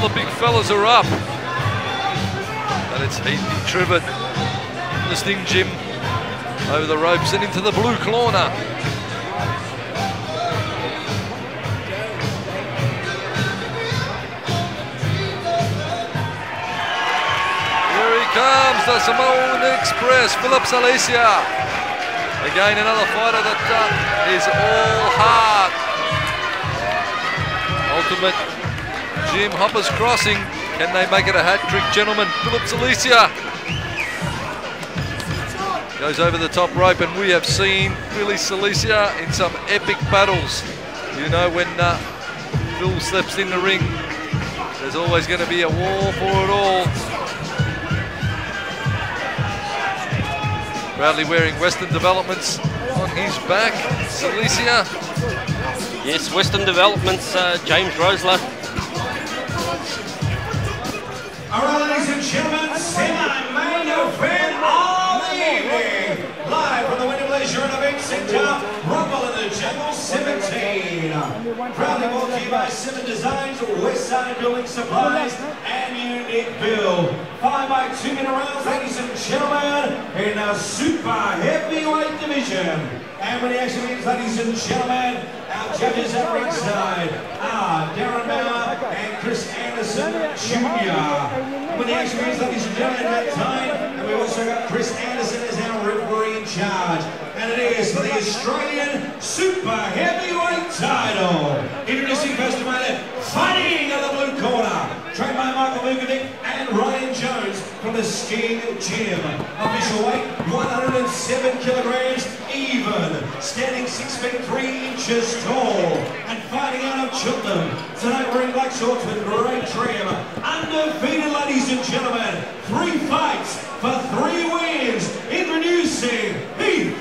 The big fellas are up. And it's Heathy Trivett, the Sting Gym, over the ropes and into the blue corner. Here he comes, the Samoan Express, Phillip Salicia. Again, another fighter that uh, is all heart. Ultimate Jim Hopper's crossing. Can they make it a hat trick, gentlemen? Phillip Salicia goes over the top rope, and we have seen Philly Salicia in some epic battles. You know, when uh, Phil steps in the ring, there's always going to be a war for it all. Proudly wearing Western Developments on his back, Salicia. Yes, Western Developments, uh, James Rosler. All right, ladies and gentlemen, semi-main event the evening. Live from the Wyndham Leisure and Event Centre, Rumble in the Jungle 17. Proudly brought to you by Seven Designs, Westside Building Supplies, and Unique Build. Five by two minute rounds, ladies and gentlemen, in a super heavyweight division. And when the action begins, ladies and gentlemen, our judges at ringside are Darren Bauer and Chris Anderson Jr. When the action begins, ladies and gentlemen, at that time, and we've also got Chris Anderson as our charge. And it is for the Australian Super Heavyweight title. Introducing first to my left, fighting in the blue corner, trained by Michael Vukovic and Ryan Jones from the Sting Gym. Official weight, 107 kilograms even, standing 6 feet 3 inches tall, fighting out of Cheltenham. Tonight wearing black shorts with grey trim. Undefeated, ladies and gentlemen. Three fights for three wins. Introducing Heath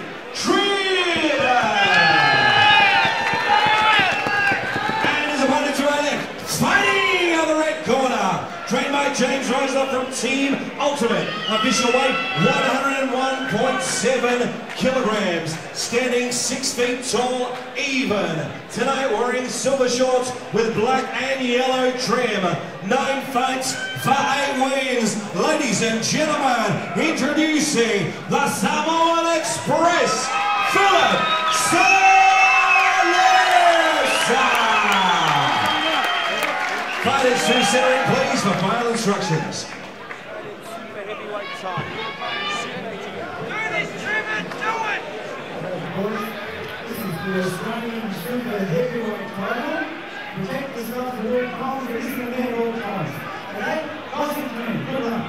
And his opponent to our left, fighting on the red corner. Trained by James Rosler from Team Ultimate. Official weight 101.7 kilograms. Standing six feet tall, even. Tonight wearing silver shorts with black and yellow trim. Nine fights for eight wins. Ladies and gentlemen, introducing the Samoan Express, Phillip. Fighters to centering, please, for final instructions. This is the Australian Super Heavyweight title. Protect yourself at all this is the man at all costs. Okay? Awesome good luck.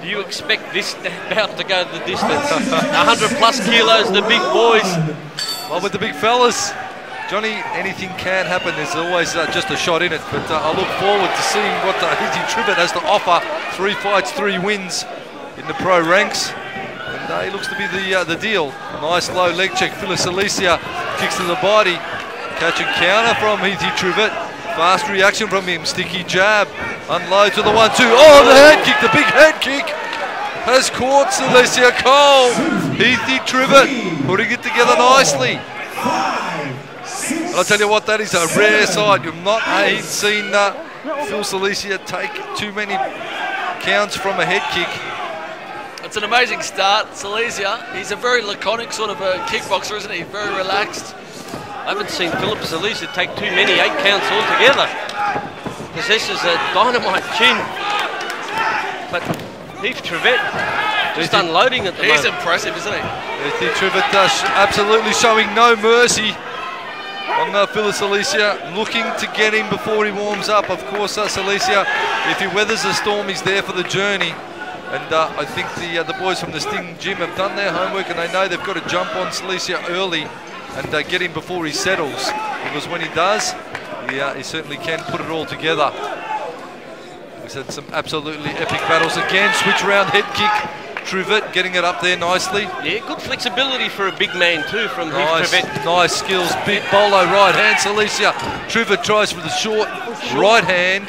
Do you expect this bout to go the distance? 100 plus kilos, the big boys. What with the big fellas, Johnny, anything can happen. There's always uh, just a shot in it, but uh, I look forward to seeing what uh, Heathy Trivett has to offer. Three fights, three wins in the pro ranks, and uh, he looks to be the uh, the deal. Nice low leg check. Phyllis Alicia kicks to the body, catch and counter from Heathy Trivett. Fast reaction from him. Sticky jab, unload to the one-two. Oh, the head kick, the big head kick has caught Celestia Cole. Heathy Trivett putting it together nicely. I'll tell you what, that is a rare sight. You've not seen uh, Phil Celicia take too many counts from a head kick. It's an amazing start. Silesia, he's a very laconic sort of a kickboxer, isn't he? Very relaxed. I haven't seen Phillip Zalisa take too many eight counts altogether. Possesses a dynamite chin. But Heath Trivett just unloading at the He's moment. impressive, isn't he? Heathy Trivett uh, absolutely showing no mercy on Phyllis Alicia, looking to get him before he warms up. Of course, uh, Alicia, if he weathers the storm, he's there for the journey. And uh, I think the uh, the boys from the Sting Gym have done their homework and they know they've got to jump on Celicia early and uh, get him before he settles. Because when he does, he, uh, he certainly can put it all together. We've had some absolutely epic battles again. Switch round head kick. Trivett getting it up there nicely. Yeah, good flexibility for a big man too from Nice, Trivett. nice skills. Big bolo right hand. Celicia. Truva tries for the short right hand.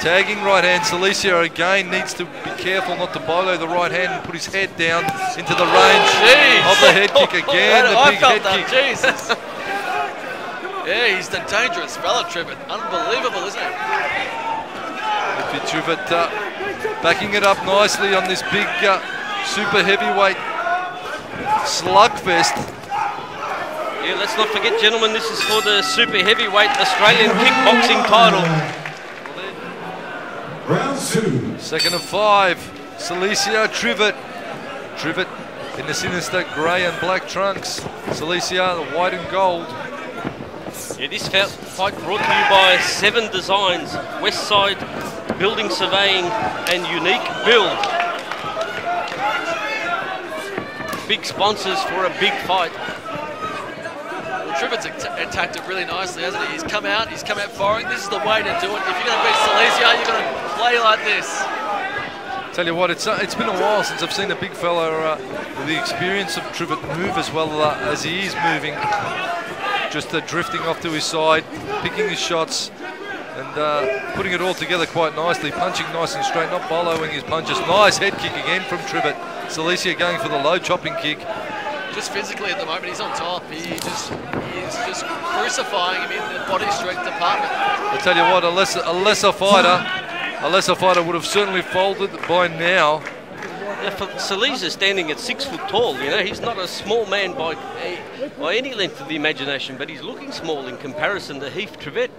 Tagging right hand. Celicia again needs to be careful not to bolo the right hand and put his head down into the range Jeez. of the head kick again. The big felt head that. kick. Jesus. Yeah, he's the dangerous fella, Trivett. Unbelievable, isn't it? Iffy Trivett uh, backing it up nicely on this big uh, super heavyweight slugfest. Yeah, let's not forget, gentlemen, this is for the super heavyweight Australian kickboxing title. Round two. Second of five, Celicia Trivett. Trivett in the sinister grey and black trunks. Celicia, the white and gold. Yeah, this fa- fight brought to you by Seven Designs, Westside Building Surveying, and Unique Build. Big sponsors for a big fight. Well, Trivett's at- attacked it really nicely, hasn't he? He's come out, he's come out firing. This is the way to do it. If you're going to beat Silesia, you're going to play like this. Tell you what, it's uh, it's been a while since I've seen a big fella uh, with the experience of Trivett move as well uh, as he is moving. Just uh, drifting off to his side, picking his shots, and uh, putting it all together quite nicely. Punching nice and straight, not following his punches. Nice head kick again from Trivett. Celicia going for the low chopping kick. Just physically at the moment, he's on top. He just he's just crucifying him in the body strength department. I tell you what, a lesser, a lesser fighter, a lesser fighter would have certainly folded by now. Yeah, for Saliza standing at six foot tall, you know, he's not a small man by by any length of the imagination, but he's looking small in comparison to Heath Trivett.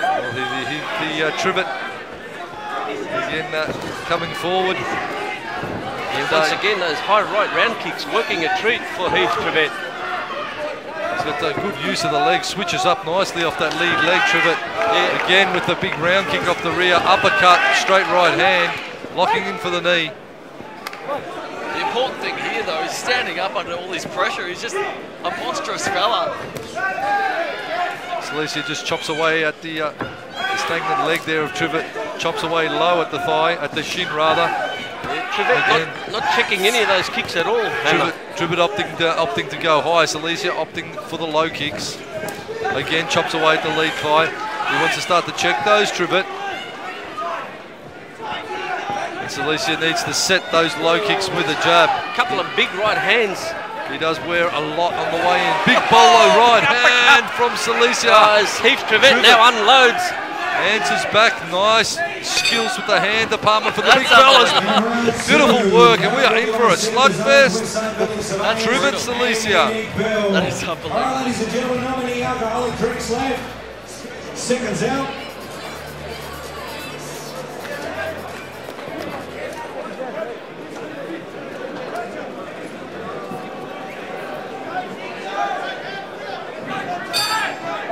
Well, the, the, the uh, Trivett again uh, coming forward. And, Once again, those high right round kicks working a treat for Heath Trivett. He's got a good use of the leg, switches up nicely off that lead leg, Trivett. Yeah. Again with the big round kick off the rear, uppercut, straight right hand, locking in for the knee. The important thing here, though, is standing up under all this pressure. He's just a monstrous fella. Celicia just chops away at the, uh, the stagnant leg there of Trivett, chops away low at the thigh, at the shin rather. Trivett Again. not, not checking any of those kicks at all. Trivett, Trivett opting, to, opting to go high, Celicia opting for the low kicks. Again chops away at the lead thigh. He wants to start to check those, Trivett. And needs to set those low kicks with a jab. A couple of big right hands. He does wear a lot on the way in. Big bolo oh, right hand from Celicia. As Heath Trivett Trivett. now unloads. Answers back, nice skills with the hand department for the big That's fellas. Beautiful work, and we are in for a slugfest. Trivett Celicia. That is All right, unbelievable. ladies and gentlemen, how many alcoholic drinks left? Seconds out.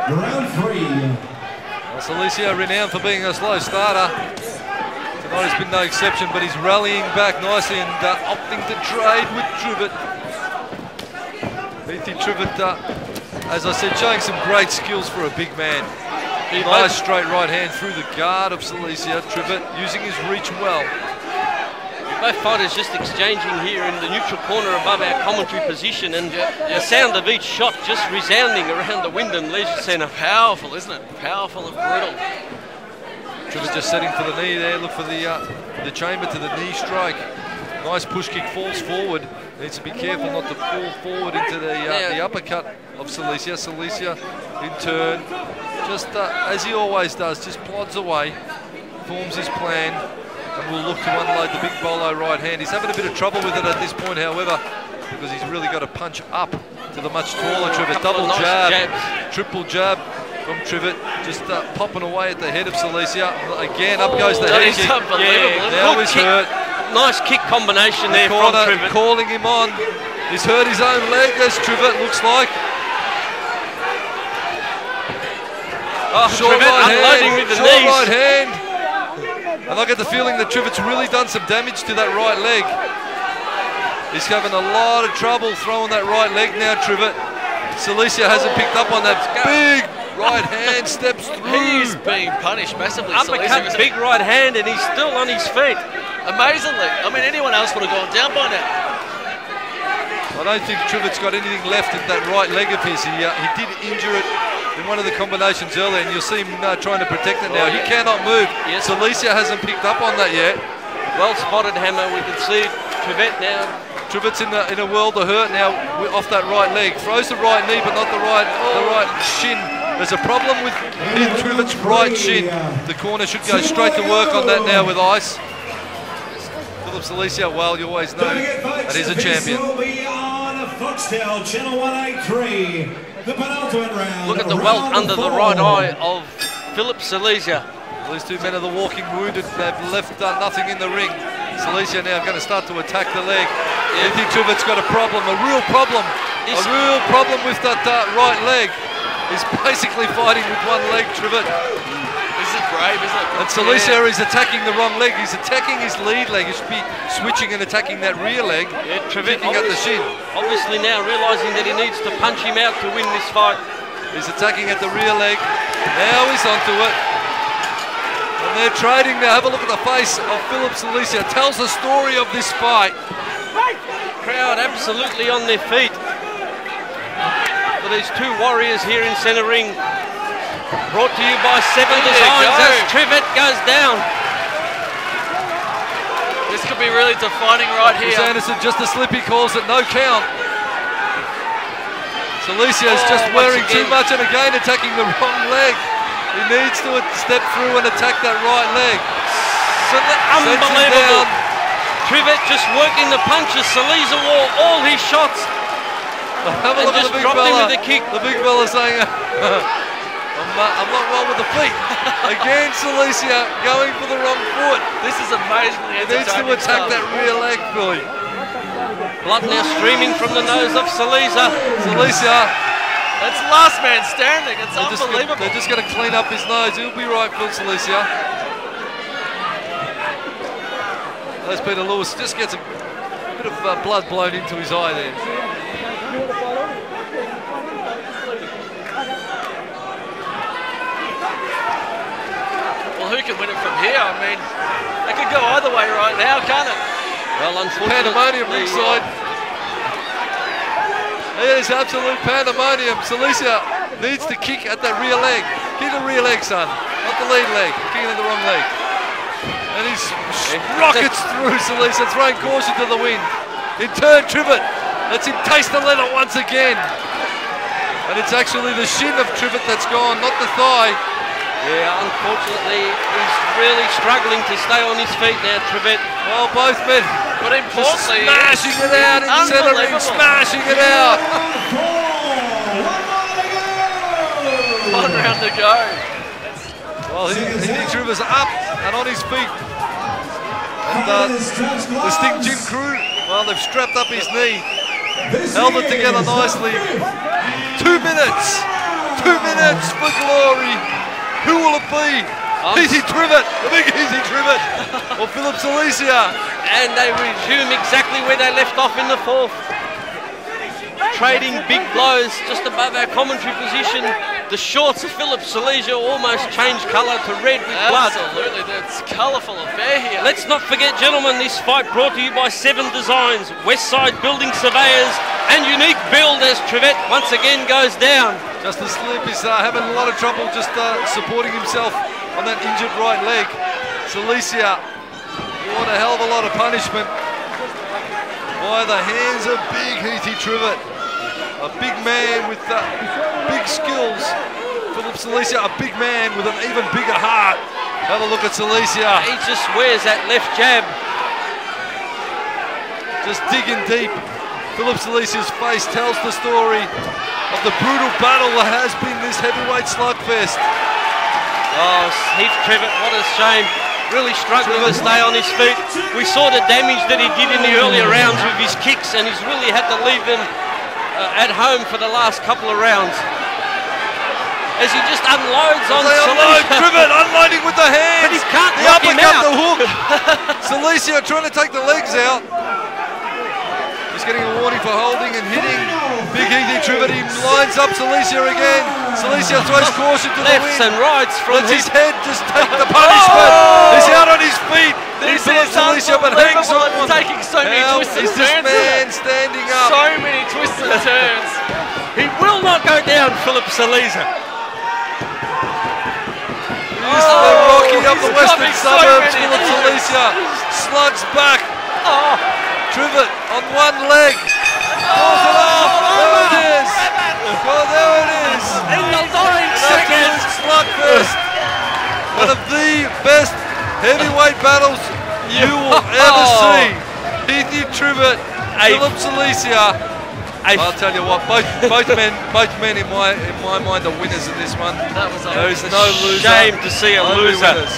Round three. Well, Celicia renowned for being a slow starter. Tonight has been no exception, but he's rallying back nicely and uh, opting to trade with Trivett. Ethan Trivett, uh, as I said, showing some great skills for a big man. He Nice straight right hand through the guard of Celicia. Trivett using his reach well. Both fighters just exchanging here in the neutral corner above our commentary position, and the sound of each shot just resounding around the Wyndham Leisure Centre. Powerful, isn't it? Powerful and brutal. Trivett just setting for the knee there. Look for the uh, the chamber to the knee strike. Nice push kick falls forward. Needs to be careful not to fall forward into the uh, Yeah. the uppercut of Celicia. Celicia in turn, just uh, as he always does, just plods away, forms his plan, and will look to unload the big bolo right hand. He's having a bit of trouble with it at this point, however, because he's really got to punch up to the much taller Trivett. Double jab, jabs. triple jab from Trivett, just uh, popping away at the head of Celicia. Again, up goes the That head kick. unbelievable. Now he's kick. hurt. Nice kick combination there from Trivett. calling him on. He's hurt his own leg, as Trivett looks like. Oh, Trivett right unloading hand. with the short knees. right hand. And I get the feeling that Trivett's really done some damage to that right leg. He's having a lot of trouble throwing that right leg now, Trivett. Celicia hasn't picked up on that big right hand steps through. He's through. being punished massively. Silesia, Uppercut, isn't big right hand, and he's still on his feet. Amazingly. I mean, anyone else would have gone down by now. I don't think Trivett's got anything left in that right leg of his. He, uh, he did injure it in one of the combinations earlier, and you'll see him uh, trying to protect it now. He cannot move. Yes. Celicia hasn't picked up on that yet. Well spotted hammer. We can see Trivett now Trivett's in, the, in a world of hurt now wi- off that right leg. Throws the right knee, but not the right the right shin. There's a problem with Heath Trivett's right shin. The corner should go straight to work on that now with ice. Phillip Alicia, well, you always know Don't forget, folks, that he's a this champion. will be on Foxtel Channel 183. The penultimate round. Look at the welt under the right eye of Phillip Silesia. These two men are the walking wounded. They've left uh, nothing in the ring. Silesia now going to start to attack the leg. Heath Trivett's got a problem, a real problem, a real problem with that uh, right leg. He's basically fighting with one leg, Trivett. Brave, isn't it? And Silesia is attacking the wrong leg. He's attacking his lead leg. He should be switching and attacking that rear leg, Yeah, kicking at the obviously, shin. obviously now realising that he needs to punch him out to win this fight. He's attacking at the rear leg. Now he's onto it. And they're trading now. Have a look at the face of Phillip Silesia. Tells the story of this fight. Crowd absolutely on their feet. For these two warriors here in centre ring. Brought to you by Seven There Designs go. as Trivett goes down. This could be really defining right Chris here. Anderson just a slip. He calls it no count. Silesia is Oh, just wearing too much and again attacking the wrong leg. He needs to step through and attack that right leg. So the- unbelievable. down. Trivett just working the punches. Saliza wore all his shots. Have a And look at just the big dropped him fella. with a kick. The big fella saying, I'm, not, I'm not well with the feet. Again, Silesia going for the wrong foot. This is amazingly He needs to attack stuff. that rear leg, Billy. Blood now streaming from the nose of Saliza. Silesia, That's last man standing. It's they're just, unbelievable. they're just going to clean up his nose. He'll be right, Phil Silesia. As Peter Lewis just gets a bit of uh, blood blown into his eye there. Who can win it from here? I mean, it could go either way right now, can't it? Well, unfortunately, Pandemonium uh, ringside. It is absolute pandemonium. Silesia needs to kick at that rear leg. Kick the rear leg, son. Not the lead leg. Kicking at the wrong leg. And he's rockets through Silesia, throwing caution to the wind. In turn, Trivett lets him taste the leather once again. And it's actually the shin of Trivett that's gone, not the thigh. Yeah, unfortunately, he's really struggling to stay on his feet now, Trivett. Well, both men But just importantly, smashing it out in the center ring, smashing it out. one round to go. Well, he, he Trivett's up and on his feet. And uh, the Sting Gym crew, well, they've strapped up his knee, held it together nicely. Two minutes, two minutes for glory. Who will it be? Easy Trivett, the big Easy Trivett, or Phillip Silesia. And they resume exactly where they left off in the fourth. Trading big blows just above our commentary position. The shorts of Phillip Silesia almost changed colour to red with blood. Absolutely, that's colourful affair here. Let's not forget, gentlemen, this fight brought to you by Seven Designs, Westside Building Surveyors, and Unique Build as Trivett once again goes down. Just a slip. He's uh, having a lot of trouble just uh, supporting himself on that injured right leg. Silesia, what a hell of a lot of punishment by the hands of big Heathy Trivett. A big man with uh, big skills. Phillip Silesia, a big man with an even bigger heart. Have a look at Silesia, He just wears that left jab. just digging deep. Phillip Silesia's face tells the story of the brutal battle that has been this heavyweight slugfest. Oh, Heath Trivett, what a shame. Really struggling to stay on his feet. We saw the damage that he did in the earlier rounds with his kicks, and he's really had to leave them uh, at home for the last couple of rounds. As he just unloads on They unload unloading with the hands. But he can't the uppercut, out. the hook. Silesia trying to take the legs out. He's getting a warning for holding and hitting. Big Heathy Trivett, he lines up Silesia again. Silesia throws caution to the wind. Lefts and rights from Lets his Heath. head just take the punishment. Oh! He's out on his feet. This Phillip is Silesia, but hangs unbelievable. on. It's taking so many How twists and is this turns, man standing up? So many twists and turns. He will not go down, Phillip Silesia. Oh, he's the Rocky up the western coming so suburbs. Phillip. Silesia slugs back. Oh, Trivett on one leg. It oh, off. Oh, there it is. Oh, there it is. In the An seconds. slugfest. One of the best heavyweight battles you will ever Oh. see. Heathy Trivett, Phillip Salicia. I'll tell you what, both both men, both men in my in my mind are winners in this one. That was a There is no loser. shame to see a Only loser. winners.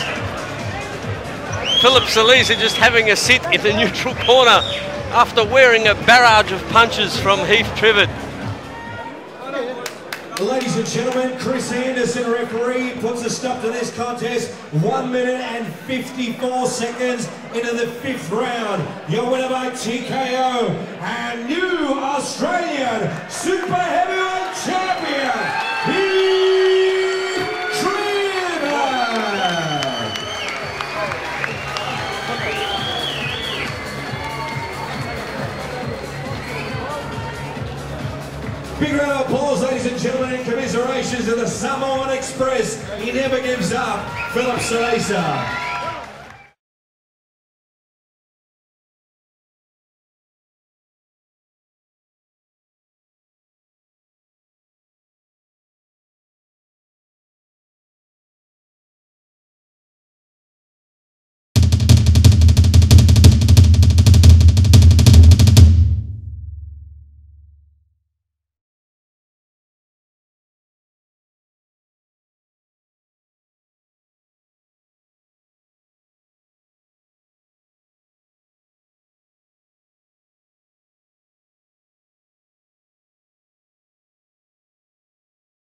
Phillip Salisa just having a sit in the neutral corner after wearing a barrage of punches from Heath Trivett. Ladies and gentlemen, Chris Anderson, referee, puts a stop to this contest. One minute and 54 seconds into the fifth round. Your winner by TKO and new Australian Super Heavyweight commiserations to the Samoan Express. He never gives up, Phillip Salesa.